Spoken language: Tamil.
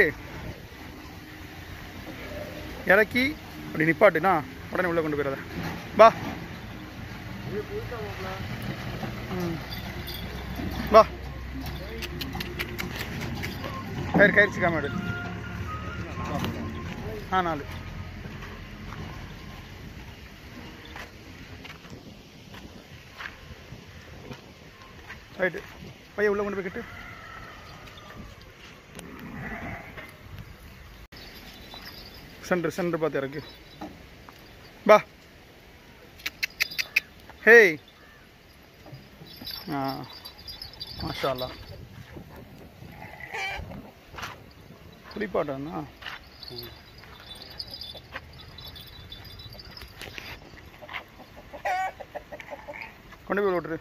போயிட்டு இறக்கி அப்படி நிப்பாட்டுனா உடனே உள்ளே கொண்டு போயிடாத. வா. ம். வா. கயிறு கயிறு எடு ஆ நாலு. ரைட்டு. பைய உள்ள கொண்டு போய் கட்டு. சென்டர் சென்டர் பார்த்து இறக்கு பா ஹேய் ஆ. மாஷா அல்லா கொண்டு போய் விட்டுரு